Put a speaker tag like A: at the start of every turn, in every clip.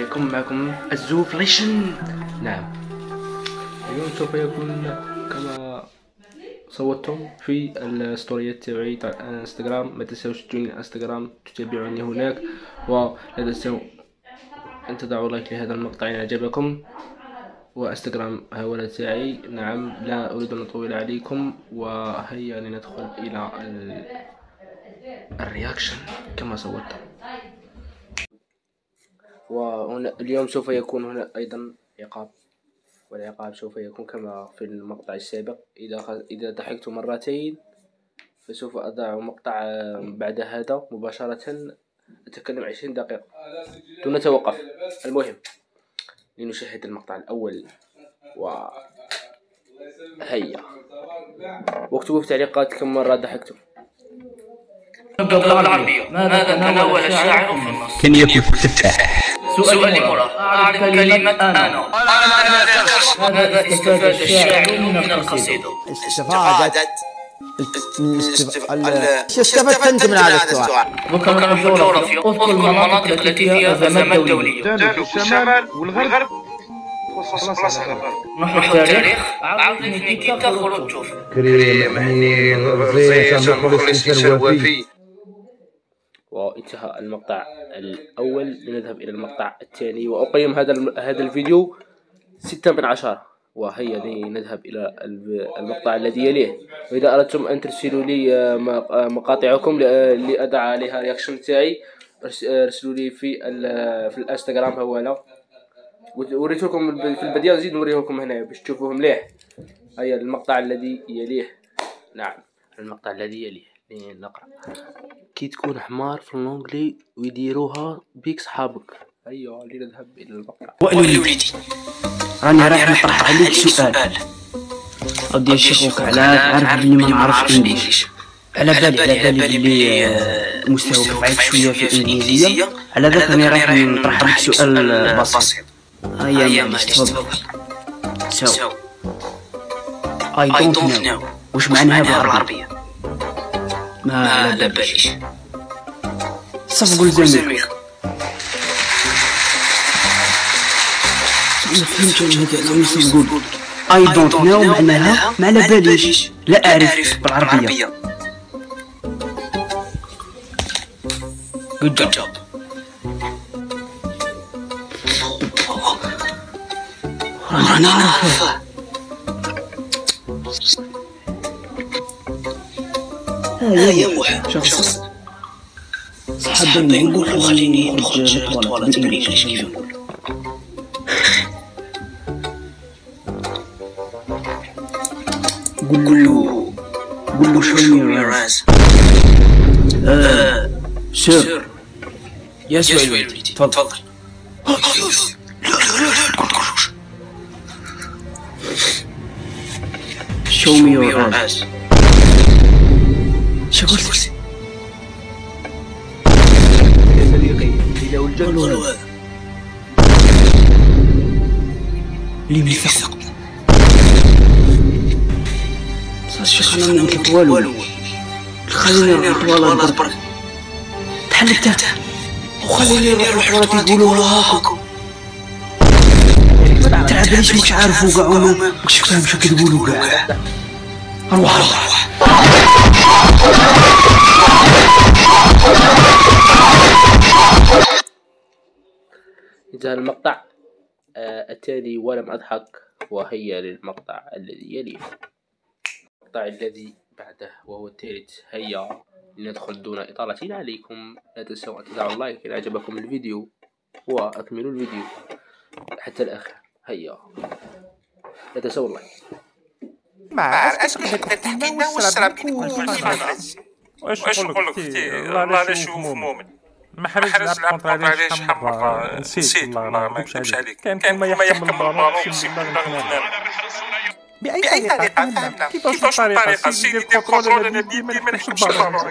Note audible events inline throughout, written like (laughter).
A: يكون معكم الزوفليشن نعم. اليوم سوف يكون كما صوتتم في الستوريات تاعي تاع انستغرام. ما تنساوش تجوني انستغرام تتابعوني هناك. ولا تنسوا أن تضعوا like لهذا المقطع ان اعجبكم وانستغرام هو تاعي نعم لا أريد أن أطول عليكم. وهيا لندخل إلى ال... الرياكشن كما صوتتم. واليوم سوف يكون هنا أيضا عقاب والعقاب سوف يكون كما في المقطع السابق. إذا إذا ضحكت مرتين فسوف أضع مقطع بعد هذا مباشرة. أتكلم عشرين دقيقة. دون توقف. المهم لنشاهد المقطع الأول. و هيا. واكتبوا في التعليقات كم مرة ضحكتم.
B: باللغة العربية ماذا تناول الشاعر في النص؟
C: كان في التفاح
B: سؤال مراد أعرف كلمة أنا. ماذا استفاد الشاعر من القصيدة؟
D: استفادت شو استفدت انت من هذا السؤال؟
B: ذكر الجغرافيا. أذكر المناطق التي فيها أزمات دولية.
E: جنوب الشمال والغرب.
B: نحو التاريخ. عرفني كيف تخرج.
E: كريم يعني رزية مخلص الوفي.
A: وانتهى المقطع الأول. لنذهب إلى المقطع الثاني وأقيم هذا هذا الفيديو ستة من عشرة. وهيا لنذهب إلى المقطع الذي يليه. وإذا أردتم أن ترسلوا لي آه، آه، مقاطعكم آه، لأضع عليها رياكشن تاعي ارس- ارسلوا لي في في الانستغرام هوالا وريت لكم الب- في البداية نزيد نوريه لكم هنا باش تشوفوه مليح هيا المقطع الذي يليه. نعم المقطع الذي يليه. لنقرأ كي تكون حمار في الانجلي ويديروها بيك صحابك. أيوه لنذهب إلى المقطع
C: وليدي راني رايح نطرح عليك سؤال. ودي الشيخ وكعلات عارف بلي ما نعرفش إنجليش. على بالي على بالي بلي مستواك ضعيف شوية في الانجليزيه على ذاك راني رايح نطرح عليك سؤال آه، بسيط. هيا معليش تفضل. so I don't know واش معناها بالعربية؟ ما على باليش. صف قول زميل ما فهمت أنا هذا أنا نسيت نقول I don't know معناها ما على باليش لا أعرف بالعربية. جود جوب رانا نعرفه ها يا موحد شوف شوف صحابي يقول خليني نخرج الطواليت بالانجليش كيف نقول قول له قول له شو ميراز آه سير يس ويلي تفضل لا لا لا لا تقولوش Show me your ass. شو قلت؟ ميثاق أنا ما قلت لك والو خليني نروح برك تحلك تحت وخليني نروح طوالة يقولوها هاكو تعب ليش مش عارف وقع وما مش فاهم شو كتقولوا كاع أروح أروح.
A: انتهى المقطع. آه التالي ولم أضحك وهيا للمقطع الذي يليه. المقطع الذي بعده وهو الثالث. هيا لندخل دون إطالة عليكم. لا تنسوا أن تضعوا ال like إن أعجبكم الفيديو وأكملوا الفيديو حتى الآخر. هيا. لا تنسوا ال like.
E: مع اسكت تحكينا والسلام واش نقول لك أختي الله نشوف مؤمن محرز لعب كونتر عليه شحال مرة نسيت والله ما نكذبش عليك كان ما يحكم البالون بالله نتنام بأي طريقة فهمنا كيفاش الطريقة سيدي دير كونترول أنا بيدي ما نحكمش البالون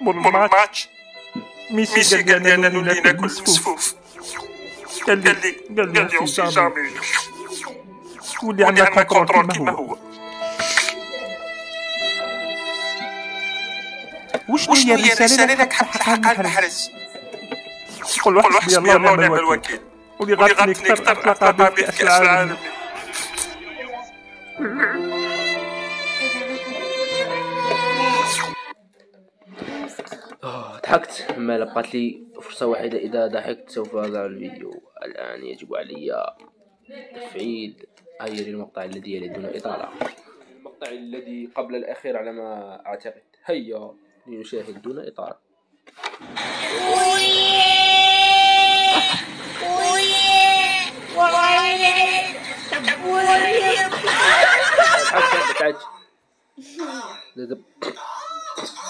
E: مول الماتش ميسي قال لي أنا نولي ناكل مسفوف قال لي قال لي قال لي جامي ولي عندنا كونترول كيما هو. وشنو هي الرسالة؟ اللي حاب تلحقها المحرز قول واحد حسبي الله ونعم الوكيل. واللي غاتني كثر أطلق في كأس العالم
A: ضحكت ما بقات لي فرصة واحدة. إذا ضحكت سوف أضع الفيديو الآن. يجب علي تفعيل هيا للمقطع الذي يلي دون إطالة. المقطع الذي قبل الأخير على ما أعتقد. هيا. لنشاهد دون إطالة. (laughs) ضحكت لازم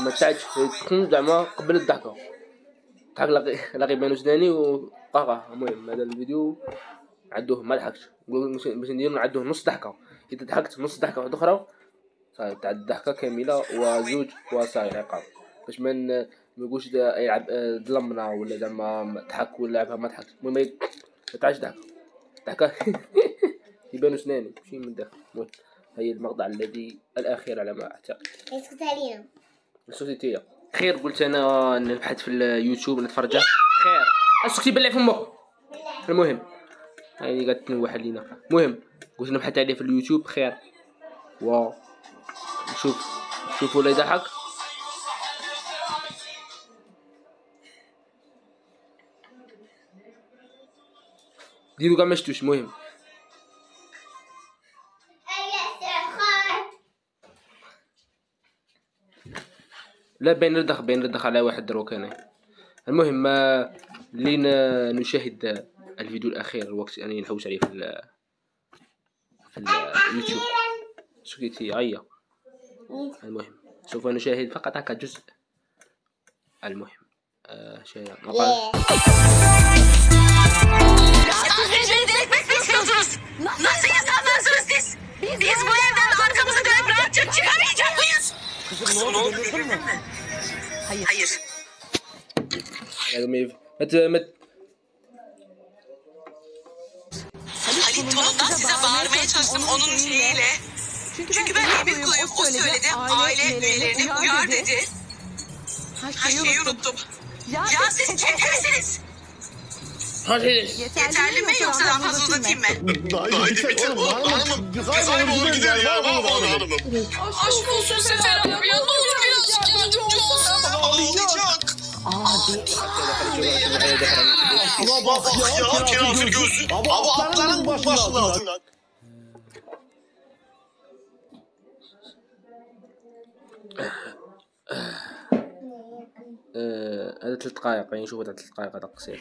A: ما تعدش تكون زعما قبل الضحكة ضحك لقي بين وجداني وقاقع المهم هذا الفيديو عدوه ما ضحكش باش ندير نعدوه نص ضحكة إذا ضحكت نص ضحكة واحدة أخرى صافي تعد الضحكة كاملة وزوج وصاير العقاب باش ما ما يلعب ظلمنا ولا زعما ضحك ولا لعبها ما ضحكش المهم ما تعدش ضحكة ضحكة يبانو سناني ماشي من المهم هي المقطع الذي الأخير على ما أعتقد السوسيتية خير قلت أنا نبحث في اليوتيوب نتفرج خير. أسكتي بلع فمك المهم هاي قاعد تنوح علينا. المهم قلت نبحث عليه في اليوتيوب. خير. و نشوف شوفوا لا يضحك. ديروا كاع ما المهم. لا بين ردخ بين ردخ على واحد دروك أنا المهم ما لينا نشاهد الفيديو الأخير الوقت يعني نحوس عليه في ال في اليوتيوب. سكيتي هيا المهم سوف نشاهد فقط هكا جزء. المهم آه شيء
F: Kızım, Kızım ne oldu delirdin mi? Hayır.
A: Hayır. Hayır. Hadi Mehmet.
F: Halit tonundan size bağırmaya çalıştım onun şeyiyle. Çünkü, Çünkü ben yemin koyup o söyledi aile üyelerine uyar dedi. Her şeyi unuttum. Ya siz kim çetersiniz. Yeterli mi yoksa daha fazla uzatayım mı?
G: Haydi bitir oğlum. Hanımım. Kaybol gider ya. Mahvolalım hanımım.
F: Aşk olsun Sefer abi ya. Ne olur biraz yardımcı olsun.
G: Ağlayacak. Şuna bak ya. Kafir gözü. Hava atların başının altından.
A: آه هذا ثلاث دقائق يعني نشوف هذا ثلاث دقائق هذا قصير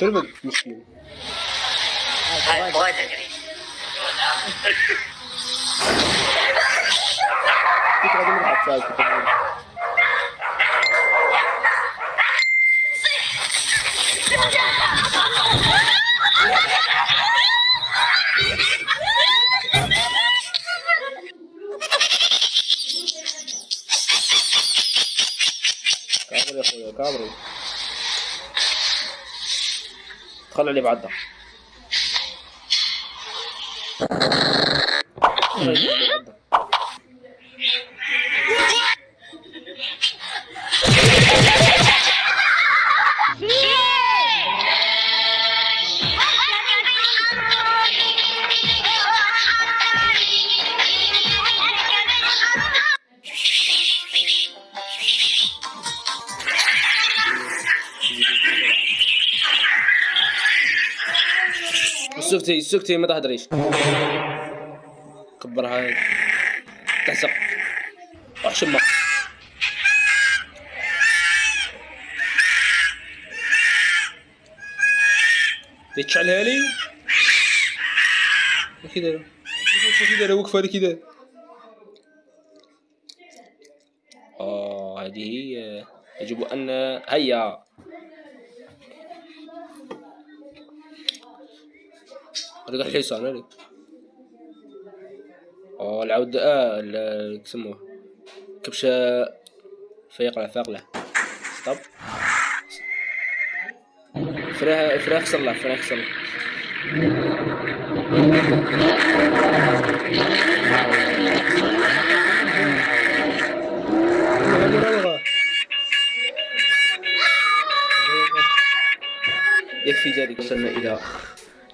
A: Dur bakayım Müslüm. Hayır, bu ayda Bir kadın rahat sakin. دخل عليه بعدها (laughs) سكتي سكتي ما تهدريش. كبرها تحسق وحش أمك تشعلها لي كي دايرة. كي دايرة وقفة هذه كي آه هذه هي. يجب ان هيا. هذاك الحصان هذاك آه العود آه يسموه. كبشة فيقلة ثاقلة ستوب فراخ فراخ صلة فراخ صلة.
H: يكفي ذلك. وصلنا إلى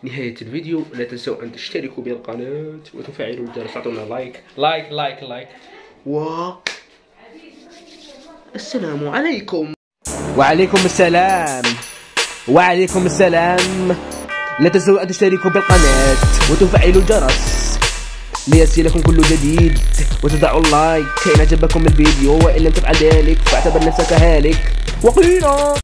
H: نهاية الفيديو. لا تنسوا أن تشتركوا بالقناة وتفعلوا الجرس. تعطونا لايك لايك لايك لايك و السلام عليكم.
A: وعليكم السلام. وعليكم السلام. لا تنسوا أن تشتركوا بالقناة وتفعلوا الجرس. ليصلكم كل جديد. وتضعوا اللايك. إن عجبكم الفيديو. وإن لم تفعل ذلك فاعتبر نفسك هالك. وقيلا.